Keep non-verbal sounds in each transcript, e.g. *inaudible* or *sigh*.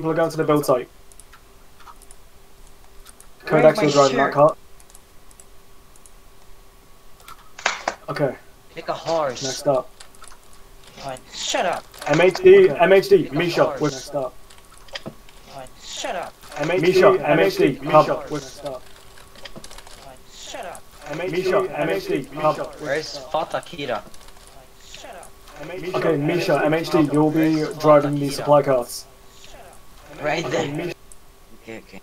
people are going to the build site. Where's Codex my will drive that shirt? cart. Okay, Pick a horse. next up. Fine. Shut up. MHD, MHD, Pick Misha, horse. next up. Fine. Shut up. MHD, Misha, MHD, Misha, with next up. Fine. Shut up. Misha, MHD, Misha, Where's Fatakira? Shut up. Okay, Misha, MHD, you'll be driving the supply carts. Right Okay, there. Okay, okay.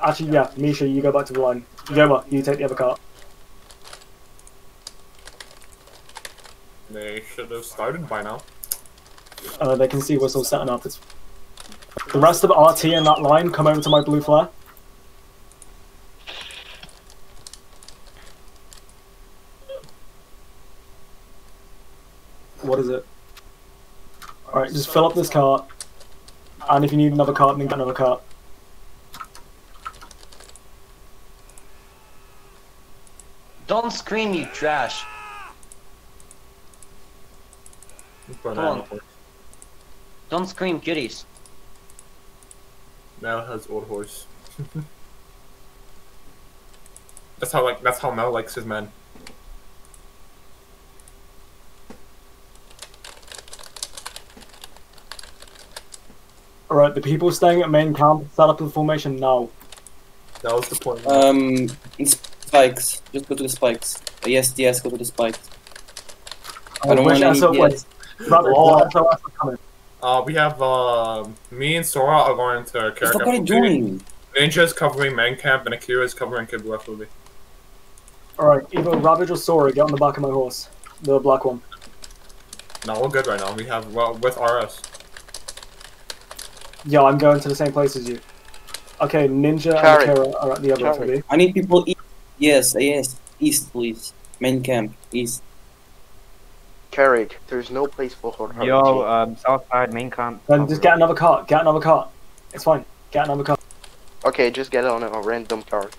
Actually, yeah, Misha, you go back to the line. Yoma, you take the other cart. They should have started by now. Uh, they can see what's all setting up. It's... The rest of RT in that line, come over to my blue flare. What is it? Alright, just fill up this cart. And if you need another cart, then get another cart. Don't scream, you trash. Banana on. Don't scream, cuties. Mel has old horse. *laughs* that's how like that's how Mel likes his men. Alright, the people staying at main camp, set up the formation now. That was the point. Um, spikes. Just go to the spikes. Yes, yes, go to the spikes. I don't want any yes. Rabbit, Oh. SOS are coming? Uh, we have uh, me and Sora are going to What's Karakap. the guy doing? Ninja's covering main camp and Akira's covering Kibble FOB. Alright, either Ravage or Sora, get on the back of my horse. The black one. No, we're good right now. We have well with RS. Yeah, I'm going to the same place as you. Okay, Ninja Carrot. and Akira are at the other Carrot. FOB. I need people east. Yes, yes. East, please. Main camp. East. Carrick, there's no place for her. Yo, um, Southside main camp. Then just get another cart, get another cart. It's fine, get another cart. Okay, just get it on a random card.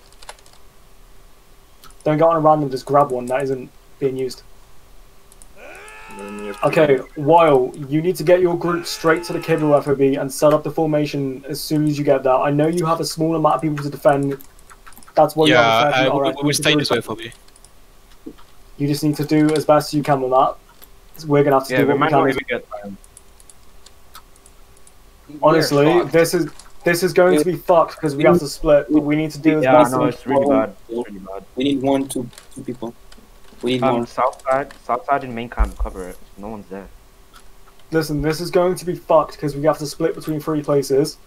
Don't get on a random, just grab one that isn't being used. And then we have- Okay, while you need to get your group straight to the Kibble FOB and set up the formation as soon as you get there. I know you have a small amount of people to defend. That's what you Yeah, have a fair I, few we, RS we will stay do this way for me. You just need to do as best you can with that. We're gonna have to Yeah, do we what we can. not even get time. Honestly, this is this is going to be fucked because we have to split. We need to do as Yeah, best no, as it's really bad. It's really bad. We need one, two, two people. We need Um, side. Southside, Southside and main camp cover it. No one's there. Listen, this is going to be fucked because we have to split between three places.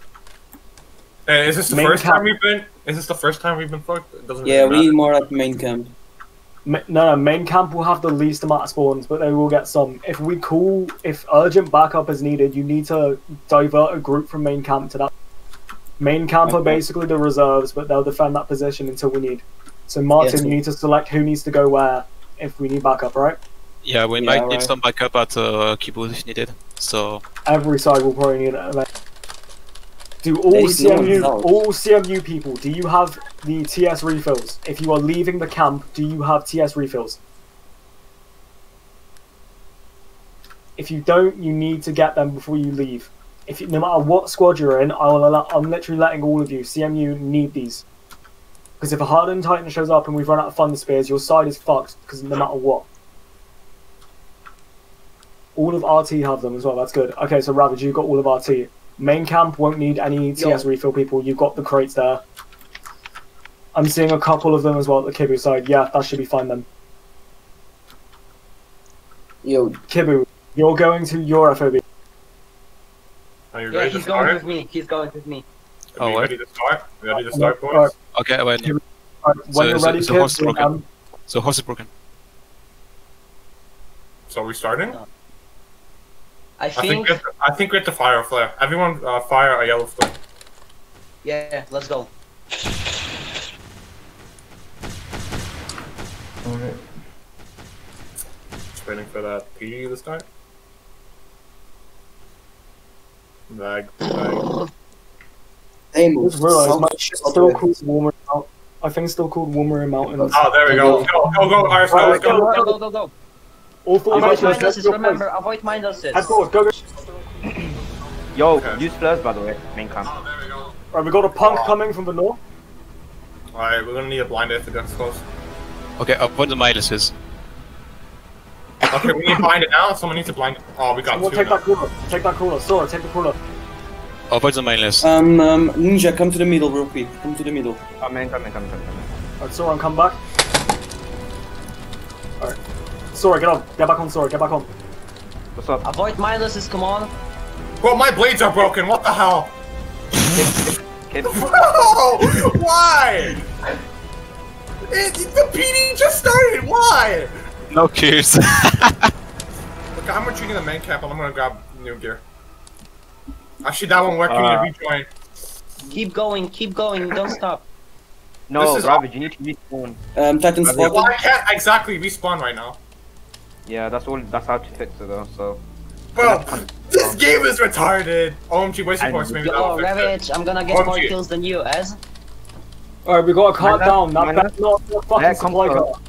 Hey, is this the Main first camp. time we've been? Is this the first time we've been fucked? It doesn't Yeah, really we matter. need more at main camp. Ma- No, no, main camp will have the least amount of spawns, but they will get some. If we call, if urgent backup is needed, you need to divert a group from main camp to that. Main camp are basically the reserves, but they'll defend that position until we need. So Martin, Yes. you need to select who needs to go where if we need backup, right? Yeah, we Yeah, might right. need some backup at uh, Kibu if needed. So Every side will probably need it. Like, Do all There is CMU else. all CMU people? Do you have the TS refills? If you are leaving the camp, do you have TS refills? If you don't, you need to get them before you leave. If you, no matter what squad you're in, I will allow, I'm literally letting all of you CMU need these. Because if a hardened titan shows up and we've run out of thunder spears, your side is fucked. Because no matter what. All of RT have them as well. That's good. Okay, so Ravage, you've got all of RT. Main camp won't need any TS refill people. You've got the crates there. I'm seeing a couple of them as well at the Kibu side. Yeah, that should be fine then. Yo, Kibu, you're going to your FOB. Are you Yeah, ready to he's going start? with me. He's going with me. Are Oh, we what? ready to start? Ready to start, boys? Alright, okay, wait. alright, when So- you're ready, so Kib, horse broken. um, So horse is broken. So are we starting? I I think think. we have to, I think we have to fire a flare. Everyone, uh, fire a yellow flare. Yeah, let's go. Just waiting for that PD to start. Lag, lag. Hey, I move. just realised South- my still called Warmer Mount. I think it's still called Warmer Mountains. Oh, ah, there we go. Go, go, go, Iris, go, let's Go, go. go, go, go, go. All Avoid formations, mind assist, go remember. Avoid mind assist. Head forward, go, go. Yo, Okay. use flares by the way, main camp. Oh, there we go. Right, we got a punk ah. coming from the north. Alright, we're gonna need a blind if it gets close. Okay, avoid the miluses. Okay, we need to blind it now. Someone needs to blind it. Oh, we got Someone two take now. that crawler. Take that crawler. Sora, take the crawler. Avoid the mindless. Um, um, Ninja, come to the middle real quick. Come to the middle. Oh, main camp, main camp, main camp. Alright, Sora, come back. Alright. Sora, get on. Get back on, Sora. Get back on. What's up? Avoid minuses, come on. Bro, my blades are broken. What the hell? Kid, Bro, *laughs* why? It, the PD just started. Why? No kills. *laughs* Look, I'm retreating the main camp and I'm gonna grab new gear. Actually, that won't work. You Uh, need to rejoin. Keep going, keep going, don't stop. no, Ravage, you need to respawn. Um, Titan Yeah. Well. I can't exactly respawn right now. Yeah, that's all. That's how to fix it though. So. Bro, this game is retarded. OMG, wait And- supports maybe that'll Yo, fix it. Ravage, I'm gonna get Oh, more kills than you, as. Alright, we got a cart Minus- down. That minus- that's not a fucking Yeah, come supply close. car.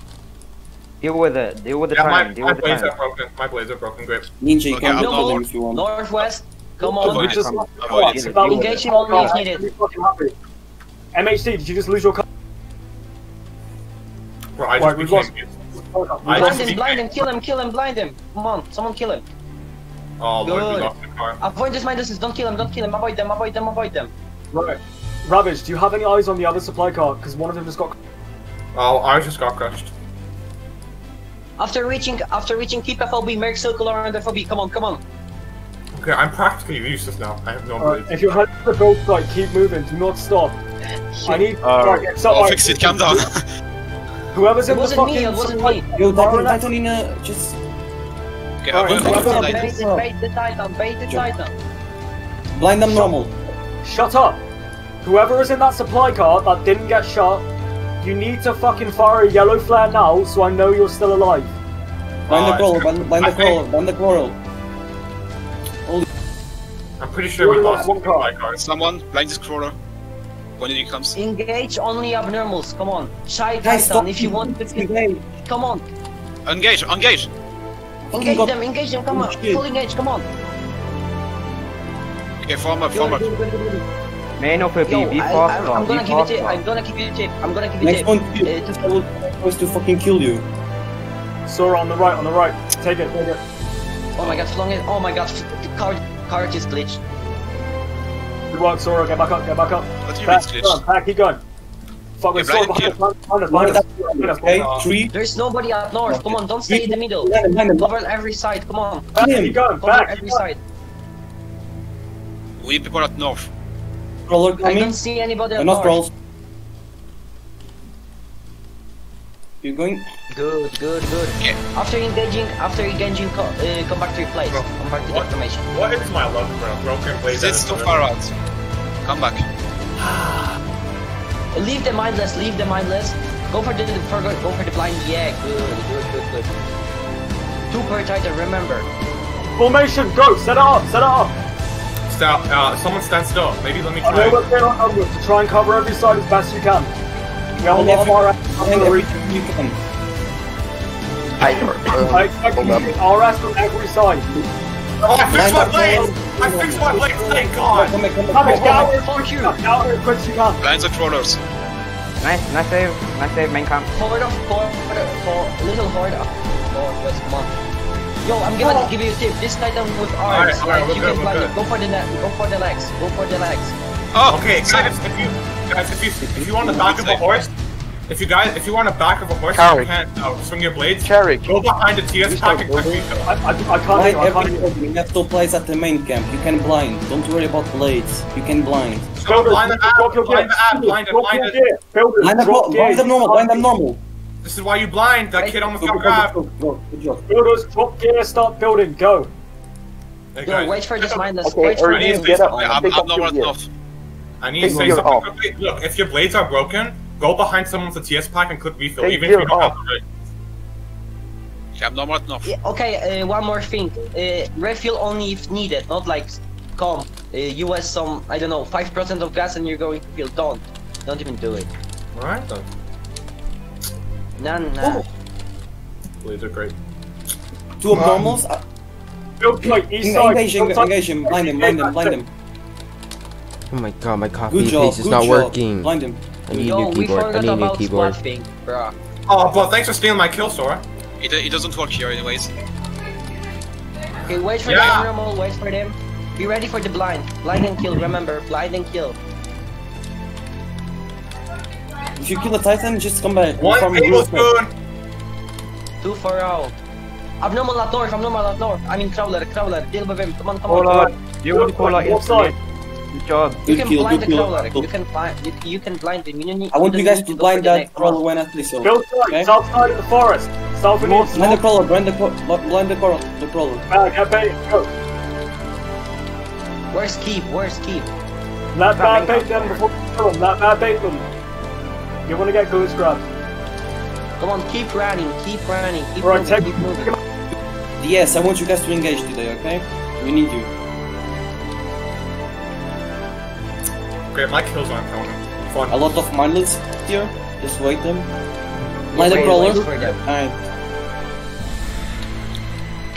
Deal with it. Deal with the Yeah, my, time. Deal my with the blades time. are broken. My blades are broken. Great. Ninja, you Okay, can I'm kill not- them if you want. Northwest, come on. Avoid just come- lost the avoid cart. it. That was- Engage him only if needed. Be fucking happy. MHD, did you just lose your car? Bro, Right, we've became. We I lost- Blind him, blind him, kill him, kill him, blind him. Come on, someone kill him. Oh lord, we Good. lost the car. Avoid these minuses, don't kill him, don't kill him, avoid them, avoid them, avoid them. Right. Ravage, do you have any eyes on the other supply car? Because one of them just got. Oh, I just got crushed. After reaching, after reaching, keep FLB, make circle around FLB, come on, come on. Okay, I'm practically useless now. I have no Alright, blades. if you're heading the build site, keep moving. Do not stop. I need. Uh, right, so, Oh, alright, fix it, calm down. *laughs* *laughs* Whoever's It in the wasn't fucking me, it wasn't me. Yo, Far Titan, enough. Titanina, just Okay, Alright, avoid, so avoid I've the got. Bait, it, bait the Titan, bait the Jump. Titan. blind them normal. Shut up! Whoever is in that supply car that didn't get shot, you need to fucking fire a yellow flare now so I know you're still alive. Blind the Uh, crawler, blind, blind the think- crawler, blind the crawler. I'm pretty sure we lost one one car. my. Someone, blind this crawler. When he comes. Engage only abnormals, come on. Shy Guys. Titan, if you want to kill, Engage. come on. Engage, engage! Engage got- them, engage them, come on. Oh, shit. Full engage, come on. Okay, form up, form Good, up. good, good, good, good. Main of it, be, Yo, be I, faster. I'm, I'm gonna be give it to. I'm gonna give you a tip. I'm gonna give you a Next one, Uh, to- I will supposed to fucking kill you. Sora on the right, on the right. Take it, take it. oh my god, flung it. Oh my god, car, car is glitched. Good work, Sora. Get back up, get back up. What do you mean it's keep glitched? going, keep going. Fuck with Okay, Sora behind us, behind us, behind us. Okay, three. There's nobody up north. Come on, don't stay in the middle. Blind him, blind him. Cover every side. Come on, Back, him. keep going, cover back. every side. We need people at north. I coming. don't see anybody up not north. You're going. Good, good, good. Okay. After engaging, after engaging, co- uh, come back to your place. Bro, Come back to the formation. What is my luck, bro? Broken blades. It's too far out. Come back. *sighs* Leave the mindless. Leave the mindless. Go for the for, go for the blind. Yeah, good, good, good, good. Two per titan. Remember. Formation, go, set it up, set it up. Stop. Uh, someone stand still. Maybe let me I know try. what's going on to try and cover every side as best you can. We have a Blind lot of our Blind every you can. Hi, uh, I you hold to up. from every side. Oh, I fixed my blades! I fixed my blades! Thank Come God! on, come on, come on. out here, Fuck you. as quick you can. Blinds the crawlers. Nice, nice save, nice save, main camp. Forward of for for little horde up. Forward west, come on. Yo, I'm gonna give you a tip. This titan with arms, alright, like, you good, can we're blind good. it. Go for the ne- go for the legs. Go for the legs. Oh, Okay, guys, if you guys, if you if you want the back of a horse, if you guys if you want the back of a horse, you can't uh, swing your blades. Carrick. Go behind the TS You pack and start quick building. refill. I, I, I can't Blind I can't every hear. We have two plays at the main camp. You can blind. Don't worry about blades. You can blind. Go Builders, blind the drop app, your blind gear. the app, blind it, Drop blind your it. gear. Builders, Blind them, drop blind gear. them normal. Blind them normal. This is why you blind. That kid almost Go, got go, go, grabbed. go, go. Good job. Builders, drop gear, start building, go. Hey, Yo, guys, wait for this mindless. Okay, wait for Ernie, Ernie, this. get up. Yeah, I'm, Pick I'm up normal your at gear. north. I need to Take say gear something off. quickly. Look, if your blades are broken, go behind someone with a TS pack and click refill, Take even if you don't have off. the blade. Okay, I'm normal at north. Yeah, okay, uh, one more thing. Uh, refill only if needed, not like come. Uh, US some I don't know five percent of gas and you're going to fill. Don't, don't even do it. Alright then. Nah, nah. Blades are great. Two abnormals. Build point, east side. Engage him, engage him, blind him, blind him, blind him. Oh my god, my copy Good job, paste is good not job. working. Blind him. I need a Yo, new keyboard. I need a new oh, keyboard. squad thing, bruh. Oh, but thanks for stealing my kill, Sora. It, it doesn't work here anyways. Okay, wait for Yeah. the normal, wait for them. Be ready for the blind. Blind and kill, remember, blind and kill. If you kill a Titan, just come back. One Farm real quick. tablespoon. Two for all. Abnormal at north, abnormal at north. I mean, Crawler, Crawler, deal with him. Come on, come on. Cola, deal with Cola What side? instantly. Good job. You can kill, blind the kill. Crawler. You can blind, you, you can blind him. You need, I want you guys to blind that next crawler when I play so. Build side, Okay. south side of the forest. South and east. Blind the crawler, blind the cro- blind the crawler, the crawler. Bad, get bait. Go. Where's Keep? Where's Keep? Let bad bait them before you kill them. Let bad bait them. You want to get goose grabbed. Come on, keep running, keep running, keep Right, moving, take- keep moving. Yes, I want you guys to engage today, okay? We need you. Great, my kills aren't counting. Fun. A lot of mindless here. Just wait them. Blind the Wait, crawler. wait for them. Alright,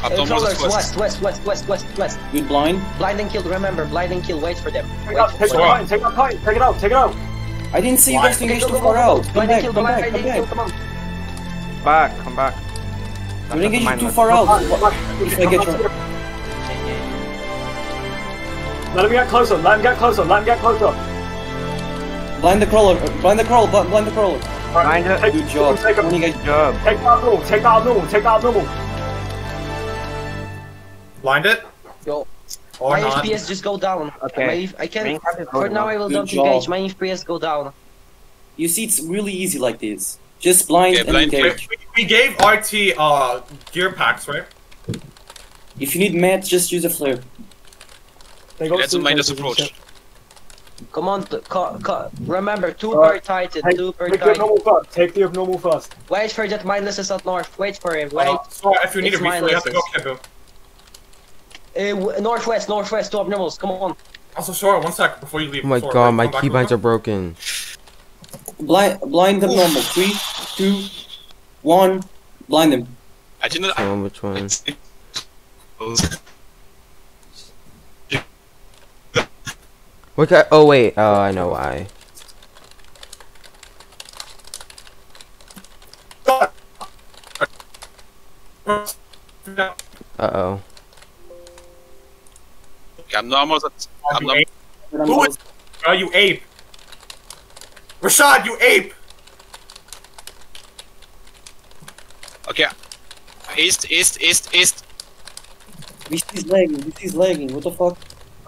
Uh, Abdominals crawlers, west. west, west, west, west, west, west. good blind. Blind and kill, remember, blind and kill, wait for them. Take Wait out, take them. that titan, take that titan, take it out, take it out. I didn't see you guys to Okay, engage too far out. Come back, come back, come back. come on. Back, come back. You're engaging too far out. If I get your... Let him get closer, let him get closer, let him get closer. Blind the crawler, blind the crawler, blind the crawler. Blind it. take, Good job. Take, When you take, guys Good job. take that abnormal, take that abnormal, take that abnormal. Blind it? Yo, Or my not? FPS just go down. Okay. My, F- I can't. For now. I will Good don't job. engage. My FPS go down. You see, it's really easy like this. Just blind Yeah, and blind We, engage. we gave RT uh gear packs, right? If you need mats, just use a flare. They got Let's do suit minus cases and approach. Shit. Come on, co- co- remember, two Alright. per Titan, Take, two per take the Titan. abnormal first, take the abnormal first. Wait for that mindless is up north. Wait for him. Wait. Uh, so if you need It's a refill, you have to go mindlesses. Kibu. Uh, northwest, northwest, two abnormals. Come on. Also, Sora, one sec before you leave. Oh my Sora, god, come my keybinds are broken. Blind, blind them normal. Three, two, one. Blind them. I didn't. So which one? *laughs* What guy? Oh wait. Oh, I know why. Uh oh. I'm almost. I'm not. Who is? Uh, you ape. Rashad, you ape. Okay. East, east, east, east. This is lagging. This is lagging. What the fuck?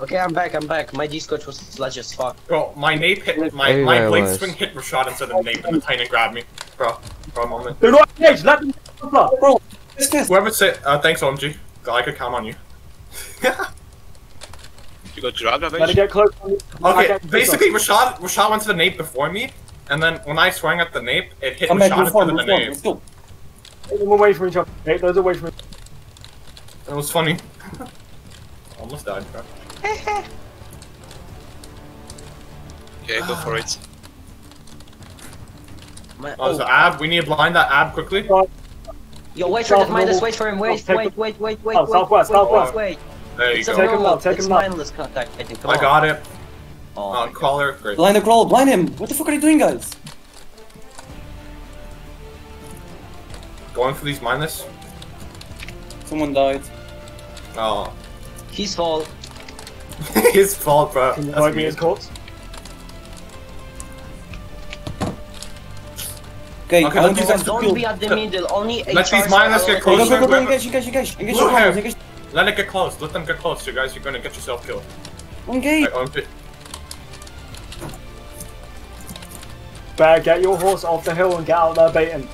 Okay, I'm back, I'm back. My D-scotch was sludge as fuck. Bro, my nape hit my Everywhere my blade was. swing hit Rashad instead of the nape, and the Titan grabbed me. Bro, for a moment. Do not engage, let them get closer. This fast. Whoever said, uh, thanks OMG. I could count on you. You got drag Let it ravage? get closer. Okay, basically Rashad Rashad went to the nape before me, and then when I swung at the nape, it hit Come back. Rashad Move instead forward. of Move the forward. nape. Let's go. Take them away from each other. Take those away from each It was funny. *laughs* Almost died, bro. *laughs* Okay, go for it. My, Oh, so oh, Ab, we need to blind that Ab quickly. yo, wait for that South mindless, wait for him, wait, South, take wait, wait, wait, wait, Oh, wait, southwest, wait, southwest. wait, wait. There you It's go. Take him normal, out, take it's him out. mindless contact, I think. Come I on. got it. Oh, Uh, caller, great. Blind the crawler. Blind him. What the fuck are you doing, guys? Going for these minus. Someone died. Oh, His fault. *laughs* his fault, bro. Can you That's hide me me. his corpse? Okay, Okay, I want let's you guys to Don't be at the middle, only Let these HRs miners are get Go, allowed. go, closer. go, go, engage, engage, engage, engage your Blue crawlers, hair. engage. Let it get close. Let them get close, you guys. You're gonna get yourself killed. Engage. Like, OMG. Bear, get your horse off the hill and get out there baiting.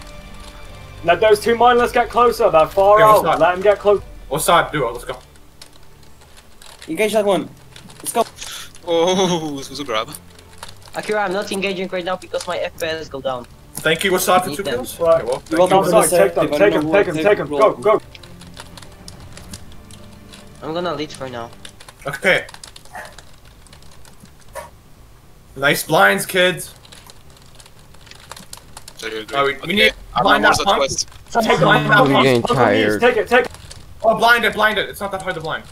Let those two mindless get closer. They're far Okay, what's out. that? Let them get close. What's that? Do it. Let's go. Engage that one. Let's go. Oh, this was a grab. Akira, I'm not engaging right now because my FPS go down. Thank you, Wasad, for Need two them. kills. Right. Okay, well, You're thank welcome. you. I'm gonna Outside, take say- them, take don't them, take who them, take take them. Go, go. I'm gonna lead for now. Okay. Nice blinds, kids. So you're Oh, we- doing. we need Okay, I'm blind that at punk. west. Take them. Blind that I'm punk. getting Punk on the east, tired. Take it, take it. Oh, blinded, blinded. It's not that hard to blind.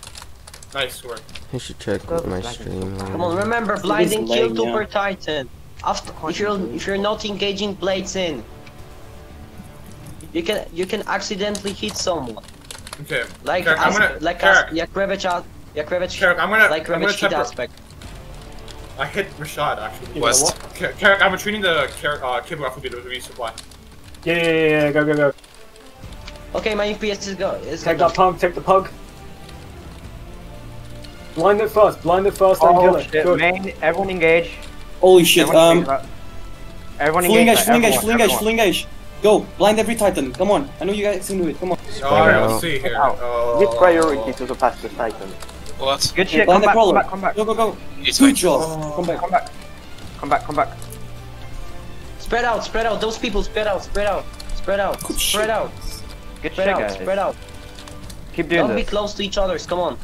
Nice work. I should check my stream. Come on, remember, blinding kill lame, two yeah. titan. After, if you're if you're not engaging blades in, you can you can accidentally hit someone. Okay. Like Carrick, I'm gonna. like Carrick, as Yakrevich out Yakrevich Carrick, I'm gonna. like I'm gonna hit aspect. I hit Rashad actually. You West. what? Car- I'm treating the Car- uh, cable off a of a resupply. Yeah, yeah, yeah, yeah, go, go, go. Okay, my FPS is go is Take go. that pug, take the pug. Blind it first, blind it first, then kill Oh it. shit, Good. main, everyone engage. Holy shit. Everyone Um, engage. that. Everyone full engage. engage, that, full engage, full engage, full engage. Go, blind every titan. Come on. I know you guys can do it. Come on. Alright, let's see here. Out. Oh. Give priority to the fastest titan. What? Good shit. blind Come the back, come crawler. back, come back, Go, go, go. It's Good fine. job. Come back. come back, come back, come back. Spread out, spread out. Those people spread out, spread out, spread out, Good spread shit. out, Good spread shit, out, guys. spread out. Keep doing Don't be close to each other. Come on.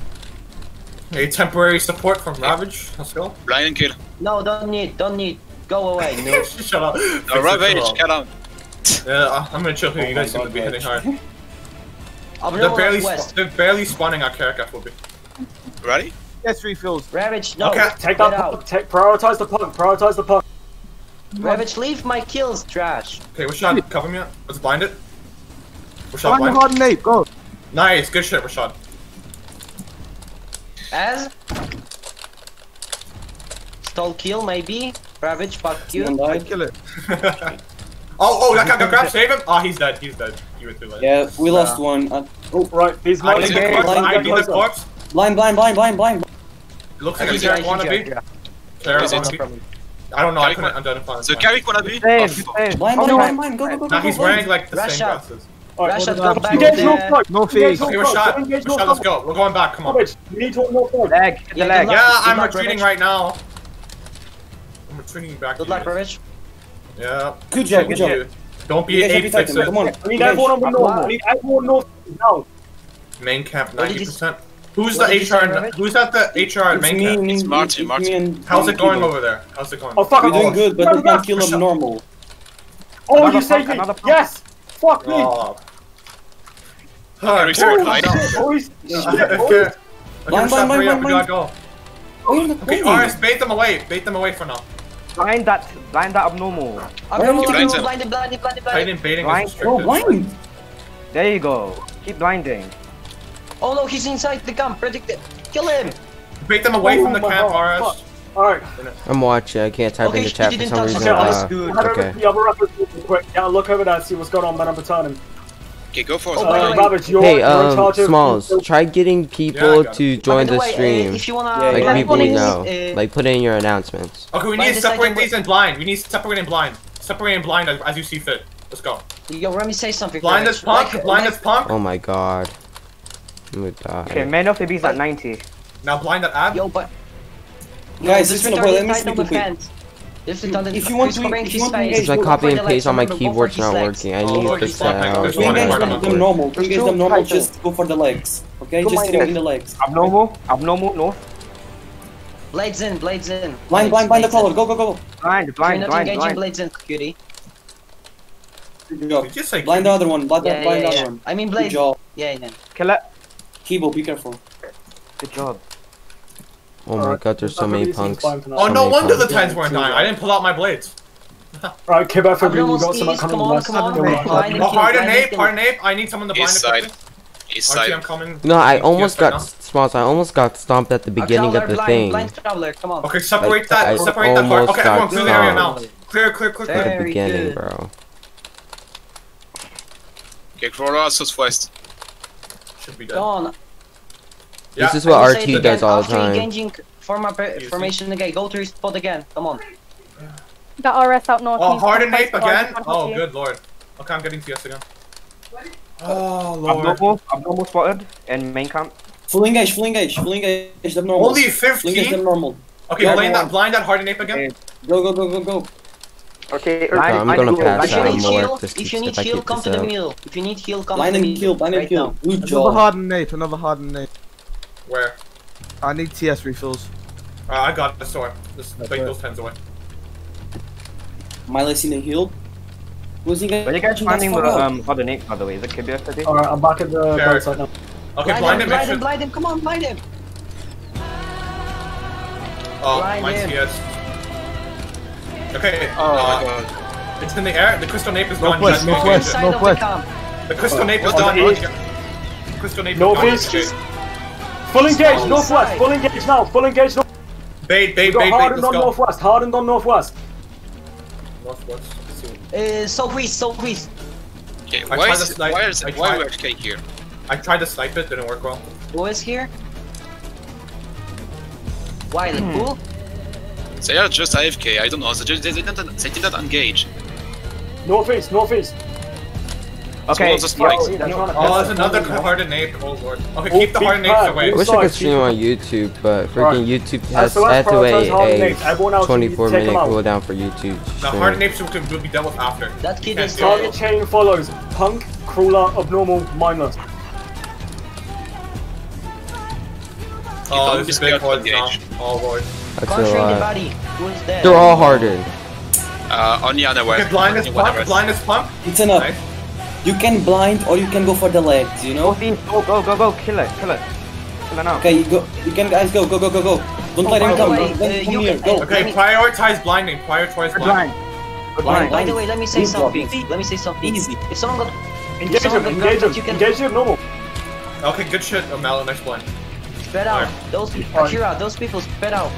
A temporary support from Ravage. Let's go. Blind and kill. No, don't need, don't need. Go away. *laughs* No. Shut up. No, Ravage, chill out. Yeah, uh, I'm gonna chill here. Oh you guys my seem to be God, hitting hard. I'm They're no barely, they're barely spawning at Carrick FOB. Ready? Yes, refills. Ravage, no. Okay, Take Get that out. pug, take, prioritize the pug, prioritize the pug. Ravage, leave my kills, trash. Okay, Rashad, cover me up. Let's blind it. Rashad, Blind blind. hard Nate, go. Nice, good shit, Rashad. As stall kill maybe. Ravage, fuck you. One I kill it. *laughs* oh, oh, that guy got grabbed. Save him. Oh, he's dead. He's dead. You were too late. Yeah, we lost one. Uh, Oh, right, these I might need get the corpse. closer, I get need the corpse. blind, blind, blind, blind, blind. It looks like I a think I wannabe. yeah. Carrick it? wannabe. I don't know. I Carrick couldn't wa- identify. So him. Carrick wanna be? Save, Oh, Blind, blind, no. blind, blind. Go, go, go, go. Now he's wearing like the Russia. same glasses. Alright, Russia, well, go back engage there. North Pug, No engage face. North Okay, Pug, Rashad. engage Rashad, let's go. We're going back. Come on. Ravage, you need to North Pug. Leg, hit the Yeah, leg. good Yeah. I'm luck, retreating Ravage. right now. I'm retreating back. Good to luck, you. Ravage. Yeah. Good job, good job. Don't be You an ape fixer. Come on. We need Engage. everyone on the I'm north. alive. We need everyone north. No. Main camp, What did you 90%. Who's what the did you say, HR? Rabbit? Who's at the HR at main me, camp? me, It's me, Martin, me Martin. How's it going over there? How's it going? Oh, fuck. We're doing good, but no, they no, can't kill them normal. Oh, Another you saved punk, me. another. Yes. Fuck me. Oh. Carrick's Alright, not lying. Boys, Okay. shit, boys. Okay, Blind, Rashad, blind, hurry blind, up, we blind. gotta go. Oh, you're not Okay, going. RS, bait them away. Bait them away for now. Blind that, blind that abnormal. I'm Where going is to he? go Blind blinded, blinded, blinded, blinded. Baiting, baiting Blind. is Bro, restricted. blind. There you go. Keep blinding. Oh no, he's inside the camp. Predict it. Kill him. Bait them away Oh from the my camp, God, RS. fuck. Alright, I'm watching. I can't type Okay, in the chat for some reason. the okay, That's Uh, I'll good. head over okay. to the other reference real quick. Yeah, look over there, see what's going on, then I'm returning. Okay, go for it. Oh, by the Uh, way- Ravage, you're, Hey, you're in um, charge of... Smalls, try getting Yeah, I people got to By join the the way, uh, stream. if you wanna, Yeah, Like yeah. people we blind know. is, uh, Like put it in your announcements. Okay, we Blind need to is second separate wi- these in blind. We need to separate in blind. Separate in blind as, as you see fit. Let's go. Yo, let me say something. Blind Ravage. as punk. Like- Blind like- as punk. Oh my god. I'm gonna die. Okay, main of the beast at 90. Now blind at ab. Yo, but Guys, this listen, boy, let retarded me speak with quick. If If you want to- if you want to engage, It's my go copy and paste on my remember, go for keyboard's not working. I Oh, uh, need to Lord, fix that. paying out. attention. We engage Right them, them normal. We engage them normal. Just go for the legs. Okay, just mind hit him it. in the legs. Abnormal, abnormal, north. Blades in, blades in. Blind, blind, blind the Blades in. collar. Go, go, go. Blind, If you're blind, not blind, engaging blind. blades in, cutie. Good job. Did you say Blind the other one. Blind, Yeah, the, blind yeah, the yeah. one. I mean Good blades. job. Yeah, yeah. Kill it. Kibo, be careful. Good job. Oh my Alright, god, there's so many punks. fine for now. Oh, So no many wonder the punks. tens weren't dying. I didn't pull out my blades. *laughs* Alright, Kib FOB, I'm we almost got someone east, coming come on, west. come on, come on. Blind Oh, hard and blind ape, kill. hard and ape. I need someone to blind East it side. East side. I'm coming. No, I almost got now. Smalls. I almost got stomped at the beginning of the blind, thing. Blind traveler, come on. Okay, separate that. Separate that hard. almost Okay, everyone, clear the area now. stomped. Clear, clear, clear, At the beginning, bro. Okay, crawl out southwest. Should be Go dead. on. Yeah. This is what will say it RT again, does all the time. engaging form up, formation again, go to your spot again. Come on. The RS out north. Oh, needs to hard and fight ape again? Oh, County. good lord. Okay, I'm getting TS again. Oh, lord. Abnormal, abnormal spotted in main camp. Full engage, full engage, full engage them normal. Only Full engage them 15? normal. Okay, Yeah, blind that, blind that hard and ape again. Go, go, go, go, go. Okay, Okay, I'm blind gonna and kill, pass If you out. and need I'm gonna heal, work this if you need heal, come to the middle. If you need heal, come Blind to the and kill, blind and kill. now. Good Another job. hard and Nate, another hard and Nate. Where? I need TS refills. Uh, I got the sword. Just take those tens away. Miles in the heal. Who's he Where are you guys That's finding the far um other Nate by the way? Is it Kibia today? Alright, I'm back at the Carrick. boat site now. Okay, blind, blind him, him, blind him, blind him, come on, blind him. Oh, Blind my him. TS. Okay, Oh uh, my god. it's in the air. The crystal nape is gone. Northwest, You guys northwest. engage Side of the northwest. camp. The crystal nape is What the gone. Crystal nape is Northeast. gone. Full engage, on northwest. Full engage now. Full engage. North. Bait, We bait, got bait, bait. hardened Let's on go. northwest. Hardened on northwest. Northwest. Let's see. Uh, southwest, southwest. Okay, why tried is to it, snipe- why is it, why tried- we are here? I tried to snipe it, didn't work well. Who is here? Why, the Hmm. pool? They are just AFK, I don't know, they, just, they, didn't, they didn't engage. Northeast. Northeast. Okay. Swallow the spikes. They're Oh, piss there's another off. hardened nape. Oh lord. Okay, Oh, keep the big hardened napes away. I wish I could stream on YouTube, but freaking YouTube has so had to wait a napes. Everyone else, you 24 minute cooldown for YouTube. The stream. hardened napes will, will be dealt with after. That kid is. Target chain follows. Punk, crawler, abnormal, mindless. Oh, this is be big scared to horde now. engage. Oh lord. That's a Conjuring the lot. body. Who is dead? They're all hardened. Uh, only on the west. Okay, blind is only pump. west. Blind is pump. It's enough. Nice. You can blind or you can go for the legs, you know? Northeast, go, go, go, go, kill it, kill it. Kill it now. Okay, you go. You can guys go, go, go, go, go. Don't let him the come. way, Don't uh, come here. can- Go. Okay, me- prioritize blinding. Prioritize Good blinding. Blind. By the way, let me say Easy. something. Let me say something. Easy. If someone got, Engage if someone him. got Engage him. you can Engage him. Normal. Okay, good shit. Oh, Malin, nice blind. spread out. Those people, Akira, those people spread out.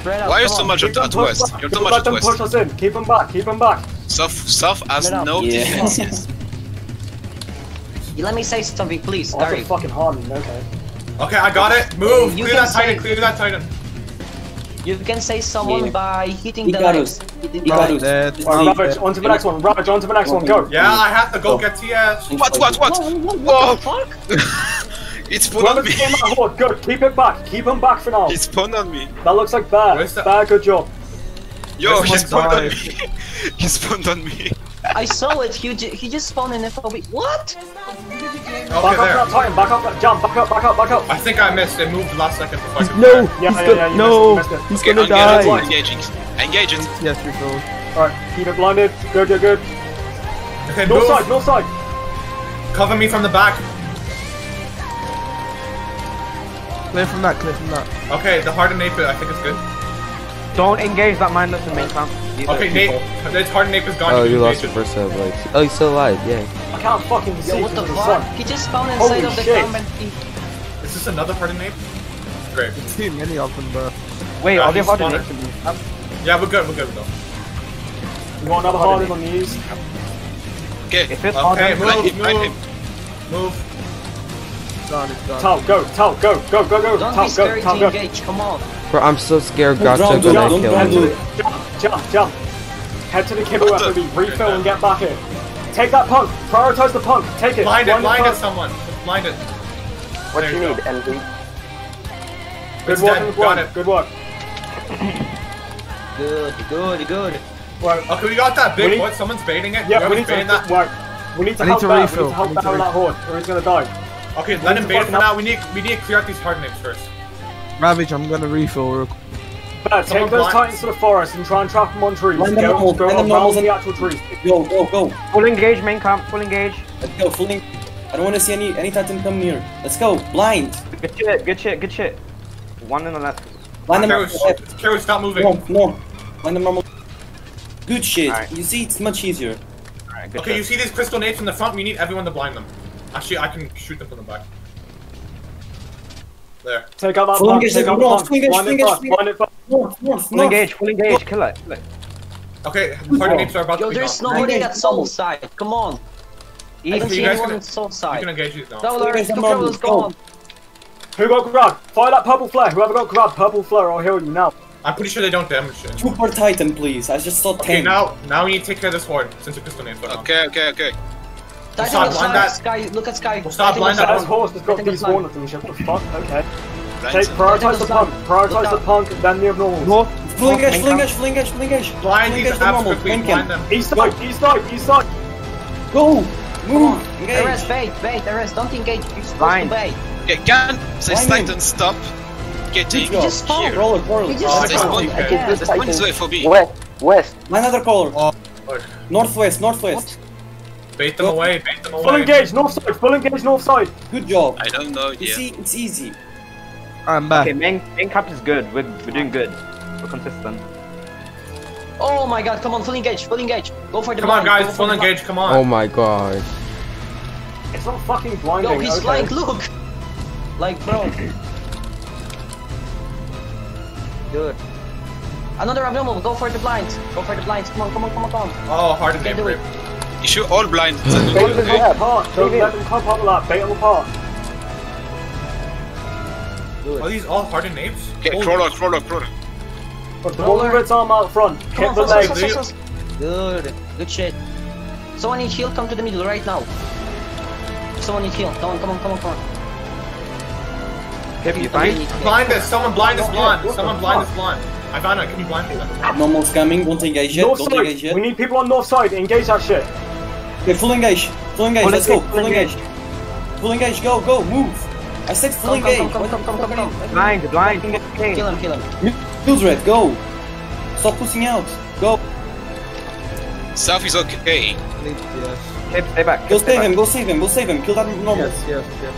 Spread out. Why are you so on. much Keep at, them at west? You're Don't too much let at them west. push us in. Keep them back. Keep them back. South, south has no Yeah. defenses. *laughs* Let me say something, please. Oh, that's a fucking hardened. Okay. Okay, I got it. Move. You clear can that titan. Clear that titan. You can say someone Yeah. by hitting the Icarus. legs. Hitting the Icarus. legs. Dead. Just Alright, leave. Ravage, on to the next one. Ravage, on to the next one. Go. Yeah, I have to go Go. get TS. What, what, what? What the fuck? *laughs* It spawned on me. getting that horde, good. Keep it back. Keep him back for now. He spawned on me. That looks like bear. Where's the- Bear, good job. Yo, Where's he my *laughs* on me. dive? he spawned on me. I saw it. He, ju- he just spawned in FOB. What? Okay, Back up that there. Back up jump. Back up. Back up. Back up. I think I missed. It moved last second before I No, repair. Yeah, he's yeah, go- yeah, you no, missed it, he's Okay, gonna die. engaging. Engage it. TS refills. Alright, keep it blinded. Good, good, good. Okay, no move. side, No side. Cover me from the back. Clear from that, clear from that. Okay, the hardened nape I think it's good. Don't engage that mindless in main camp. These are Okay, people. Nate, the hardened nape is gone. Oh, you lost your first set of legs. Oh, he's still alive, yeah. I can't fucking see Yo, what the fuck? sun. He just spawned inside Holy of the shit. camp and he... Is this another hardened nape? Great. Too many of them, bro. Wait, Yeah, are they he's harder spawning. to me? Yeah, we're good. We're good. We're good. You want another hardened on the east? Okay. If it's Okay, harder, blind move, him, blind him. move. Move. Done, it's done. Tal, go, Tal, go, go, go, go, Don't Tal, be go, scary Tal, to go. engage. Come on. Bro, I'm so scared Don't Gotcha drown, gonna don't kill drown, me. don't Head to the, jump, jump, jump. Head to the kibble What the- FOB, refill and get back in. Take that punk, prioritize the punk, take it. Blind it. Blind Blind it. Someone. Blind it. What There you you need, go. NV? Good It's work, dead. good Got it. good work. Good, good, good. Right, Okay, we got that We big need- one. Someone's baiting it. yeah, we need to, baiting that. right, we need to I need help to we refill. need to help need Bear that horde, or he's gonna die. Okay, let him bait it for now. We need we need to clear out these hard names first. Ravage, I'm gonna refill real quick. Bear, take those blind- titans to the forest and try and trap them on trees. Blind them Go, all, go blind them around all. the actual trees. Go, go, go. full engage main camp, full engage. Let's go. Full link. I don't want to see any any Titan come near. Let's go. Blind. Good shit, good shit, good shit. One in the left. Blind them. Kiro, Kiro, stop moving. No, no. Blind them normal. Good shit. Alright. You see, it's much easier. Alright, good Okay, you see these crystal napes in the front? We need everyone to blind them. Actually, I can shoot them from the back. There. Take out that Full engage, take out the no, punk, full engage, blind full it engage, fast, full blind it fast. North, north, Full north. engage, full engage, kill it, kill it. Okay, hard napes are about Yo, to be there's gone. nobody Engage, at soul side. Come on. I Easy. don't see you guys anyone can- on soul You side. can engage these now. Double Engage the them kill normal, go. gone. Who got grabbed? Fire that purple flare. Whoever got grabbed, purple flare, I'll heal you now. I'm pretty sure they don't damage it. Two per Titan, please. I just saw Okay, ten. now now we need to take care of this horde since the crystal napes are gone. Okay, okay, okay. Titan stop was blind side, that. Sky, look at Sky. We'll stop Titan blind was that That side. horse has got these was warnings and shit. What the fuck? Okay. Blind Take prioritize the punk. Prioritize the punk, then the abnormals. North. Full engage, main full camp. engage, full engage. Blind Full these the abs normal. quickly, blind them. East side, east side, east side. Go. Move. Engage. Arrest, bait, bait, arrest. Don't engage. You're supposed Blind. to bait. Okay, can this Blind him. Titan stop getting Good job. just spawned. here? Roller, roller. He just they spawned spawned. again. This one is FOB. West, west. Another caller. Oh, Lord. Northwest, northwest. Bait them Go. away, bait them away. Full engage, north side, full engage, north side. Good job. I don't know. You see, it's easy. I'm back. Okay, main main cap is good. We're we're doing good. We're consistent. Oh my god, come on, full engage, full engage. Go for the Come on, guys, go full the blind. engage, come on. Oh my god. It's not fucking blinding. Yo, he's okay. flying, look! Like, bro. *laughs* Good. Another abnormal, go for the blinds. Go for the blinds. Come on, come on, come on, come on. Oh, hard to Can name do it. rip. You shoot all blind. Don't let them okay? come apart. Don't let them come apart. Bait them apart. Are these all hardened apes? Okay. But the one with its arm out front, Come hit on, the fast, fast, legs. fast, fast. Good. Good shit. Someone need heal, come to the middle right now. Someone need heal. Come on, come on, come on, come on. Kip, you Somebody fine? need heal. Blind this, someone blind this blind. Someone blind Someone blind I this blonde. Ivana, can you blind me then? Normal's coming. Don't engage yet. North Don't side. engage yet. We need people on north side. Engage that shit. Okay, full engage. Full engage. Full Let's go. engage, Full full engage. Full engage. Go, go, move. I said full Come, come, engage. come, come, come, come, come, Blind, blind. Kill him, kill him. Mildred, go. Stop pushing out. Go. South is okay. Yes. Kip, stay back. Go stay save him. Go save him. Go save him. Kill that normal. Yes, yes, yes.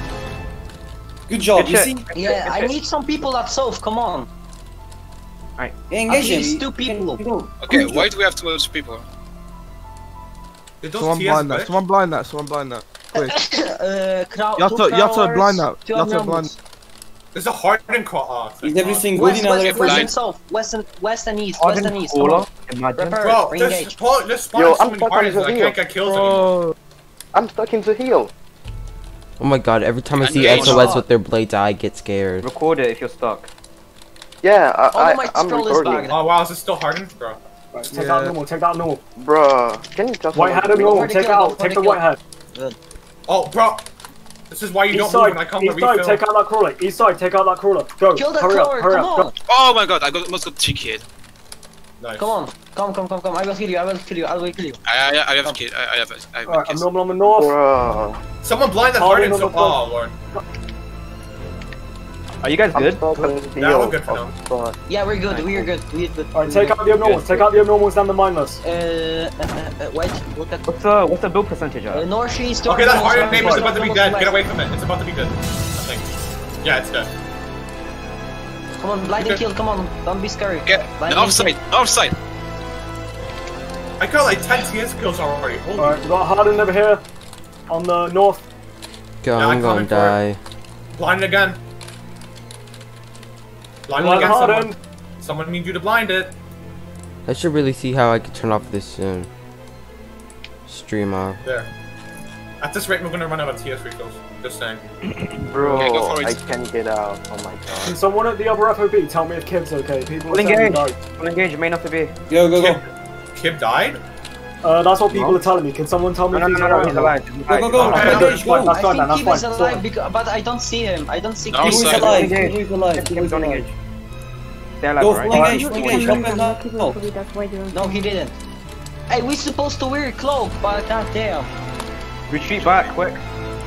Good job. Good You shit. see? Yeah, I need some people at south, come on. Yeah, engage him. least You two people. Okay, why do we have too much people? Did those Someone blind that. glitch? Someone blind that. Someone blind that. Quick. uh, crowd, You have two to- you have to blind that. You have to abnormals. There's a hardened crawl. Oh, Is everything good West, in other west, efforts? west and south, west and, west and east, west and east. Come crawler, on. Imagine. Bro, re-engage. just, pull, just spawn Yo, I'm stuck on hardens the that I heel. can't get kills anymore. Oh, I'm stuck into heal. Oh my god, every time I see Engage. SOS with their blades, I get scared. Record it if you're stuck. Yeah, I, All of my I, I'm scroll is recording. bagged. Oh wow, is it still hardened? Bro. Right, take Yeah. out normal. Take out normal. Bruh, can you just White head and Go normal. for Take it kill, go out. for Take the the kill. white head. Oh, bro. This is why you East don't move when I come to East side. Take out that crawler. East side. Take out that crawler. Go. Kill that hurry up. crawler, Hurry come up. on. Go. Oh my god, I got must got cheek hit. Nice. Come on, come, come, come, come. I will kill you, I will kill you, I will kill you. I I, I have a kid. I, I have a, I have a Alright, I'm kiss. normal on the north. Bruh. Someone blind that Harden hardened. on So, oh, the oh lord. Are you guys good? stuck on the Yeah, we're good for now. Yeah, we're good, we're good, we're good. Alright, take out the abnormals. Take out the abnormals and the mindless. Uh, uh, uh, uh, wait, look at What's the what's the build percentage uh, at? northeast. Okay, that northeast, name is about to be dead. Get away from it. It's about to be dead. I think. Yeah, it's dead. Come on, blind and kill, come on, don't be scary. Okay, Blind north and side, north side. I got like 10 TS kills already. Holy Alright, we got Harden over here. On the north. Go, Yeah, I'm I'm gonna die. Blind again. Blind it Blind again, Harden. someone. Someone needs you to blind it. I should really see how I could turn off this soon. Stream off. There. At this rate, we're gonna run out of TS refills. Just saying. *coughs* bro, Okay, go. I can't get out. Oh my god. Can someone at the other FOB tell me if Kib's okay? People Full are engage. no. Full engage, main off the B. Go, go, go. Kib, Kib died? Uh, that's what people No. are telling me. Can someone tell me No, no, if no, he's no, alright? he's alive. He's Go, alive. go, go. Okay, Engage, that's fine, go. that's I fine, then, think that's Kib is alive, because, but I don't see him. I don't see No, Kib. He's alive. He's alive. Kip, He's Kip, don't alive. Engage. Stay alive, Go, alright? full engage, full engage. Help him out. Help. No, he didn't. Hey, we supposed to wear a cloak, but not goddamn. Retreat back, quick.